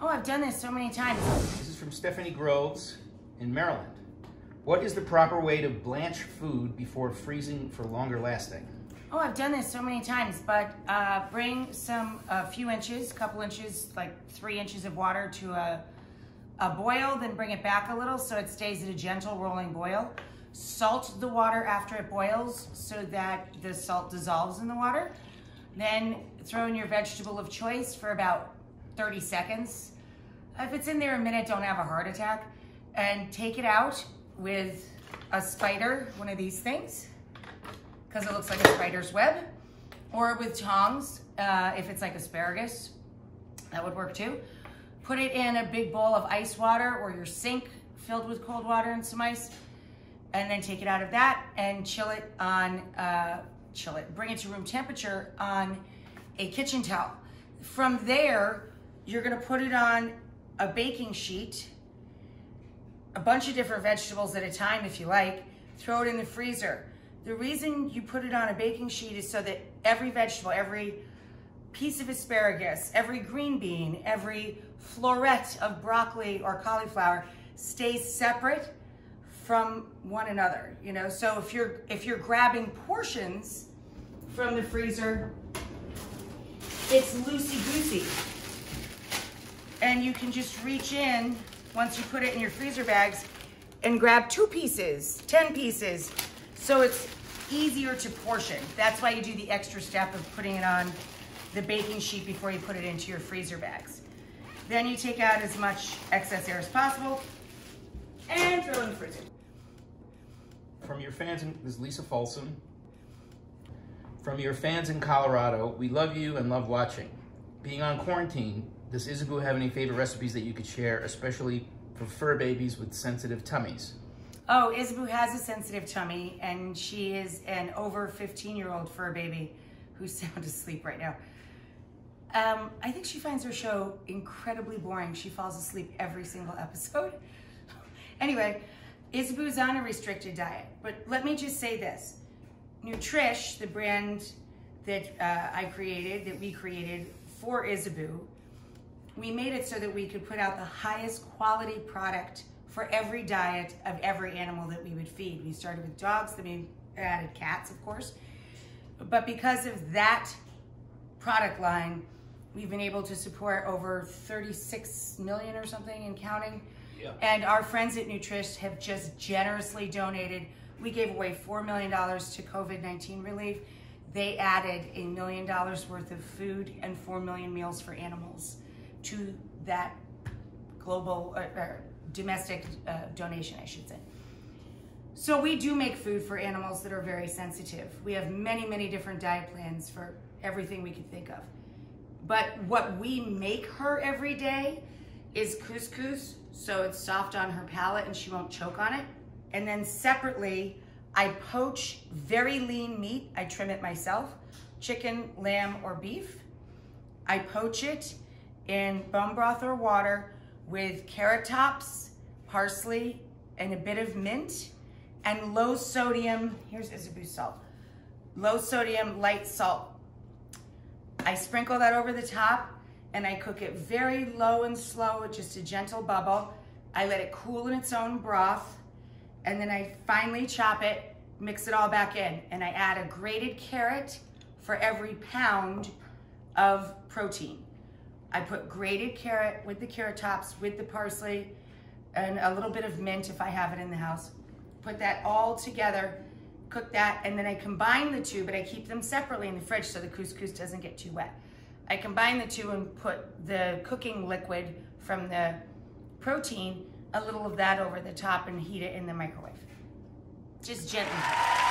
Oh, I've done this so many times. This is from Stephanie Groves in Maryland. What is the proper way to blanch food before freezing for longer lasting? Oh, I've done this so many times, but uh, bring some, a few inches, couple inches, like three inches of water to a, a boil, then bring it back a little so it stays at a gentle rolling boil. Salt the water after it boils so that the salt dissolves in the water. Then throw in your vegetable of choice for about 30 seconds. If it's in there a minute, don't have a heart attack. And take it out with a spider, one of these things, because it looks like a spider's web, or with tongs, uh, if it's like asparagus, that would work too. Put it in a big bowl of ice water or your sink filled with cold water and some ice, and then take it out of that and chill it on, uh, chill it, bring it to room temperature on a kitchen towel. From there, you're gonna put it on a baking sheet, a bunch of different vegetables at a time if you like, throw it in the freezer. The reason you put it on a baking sheet is so that every vegetable, every piece of asparagus, every green bean, every floret of broccoli or cauliflower stays separate from one another, you know? So if you're if you're grabbing portions from the freezer, it's loosey-goosey. And you can just reach in once you put it in your freezer bags and grab two pieces, 10 pieces. So it's easier to portion. That's why you do the extra step of putting it on the baking sheet before you put it into your freezer bags. Then you take out as much excess air as possible and throw in the freezer. From your fans, in, this is Lisa Folsom. From your fans in Colorado, we love you and love watching. Being on quarantine, does Isaboo have any favorite recipes that you could share, especially for fur babies with sensitive tummies? Oh, Isaboo has a sensitive tummy, and she is an over 15-year-old fur baby who's sound asleep right now. Um, I think she finds her show incredibly boring. She falls asleep every single episode. anyway, Isaboo's on a restricted diet, but let me just say this. Nutrish, the brand that uh, I created, that we created for Isaboo, we made it so that we could put out the highest quality product for every diet of every animal that we would feed. We started with dogs, then we added cats, of course. But because of that product line, we've been able to support over 36 million or something and counting. Yeah. And our friends at Nutrish have just generously donated. We gave away $4 million to COVID-19 relief. They added a million dollars worth of food and 4 million meals for animals to that global, uh, uh, domestic uh, donation, I should say. So we do make food for animals that are very sensitive. We have many, many different diet plans for everything we could think of. But what we make her every day is couscous, so it's soft on her palate and she won't choke on it. And then separately, I poach very lean meat. I trim it myself, chicken, lamb, or beef. I poach it in bone broth or water with carrot tops, parsley, and a bit of mint, and low sodium, here's Isaboo salt, low sodium light salt. I sprinkle that over the top and I cook it very low and slow just a gentle bubble. I let it cool in its own broth and then I finely chop it, mix it all back in, and I add a grated carrot for every pound of protein. I put grated carrot with the carrot tops, with the parsley, and a little bit of mint if I have it in the house. Put that all together, cook that, and then I combine the two, but I keep them separately in the fridge so the couscous doesn't get too wet. I combine the two and put the cooking liquid from the protein, a little of that over the top and heat it in the microwave. Just gently.